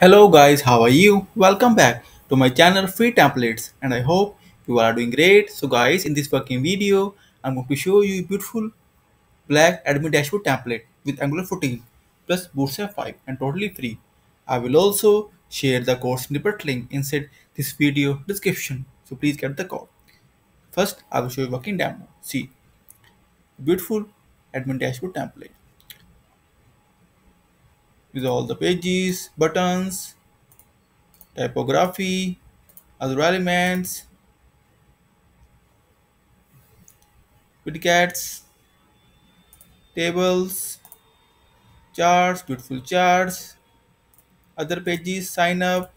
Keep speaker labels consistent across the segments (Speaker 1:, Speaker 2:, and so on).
Speaker 1: Hello guys, how are you? Welcome back to my channel Free Templates and I hope you are doing great. So guys, in this working video, I'm going to show you a beautiful black admin dashboard template with Angular 14 plus Bootstrap 5 and totally free. I will also share the code snippet link inside this video description. So please get the code. First, I will show you working demo. See, beautiful admin dashboard template with all the pages, buttons, typography, other elements, widgets, tables, charts, beautiful charts, other pages, sign up,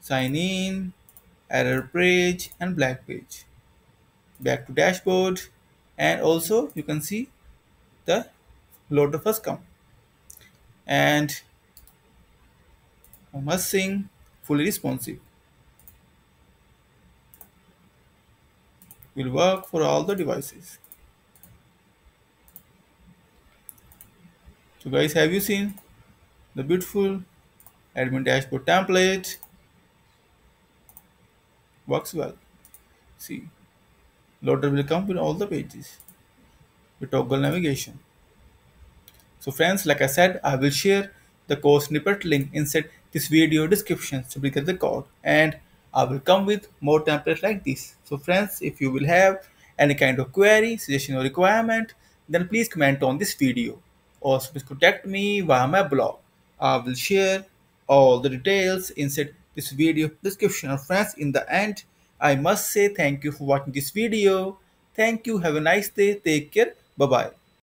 Speaker 1: sign in, error page and black page. Back to dashboard and also you can see the loader first come and I must sing fully responsive. Will work for all the devices. So guys, have you seen the beautiful admin dashboard template? Works well. See, loader will come with all the pages with toggle navigation. So friends, like I said, I will share the code snippet link inside this video description. Simply get the code and I will come with more templates like this. So friends, if you will have any kind of query, suggestion or requirement, then please comment on this video. Also please contact me via my blog. I will share all the details inside this video description. Friends, in the end, I must say thank you for watching this video. Thank you. Have a nice day. Take care. Bye-bye.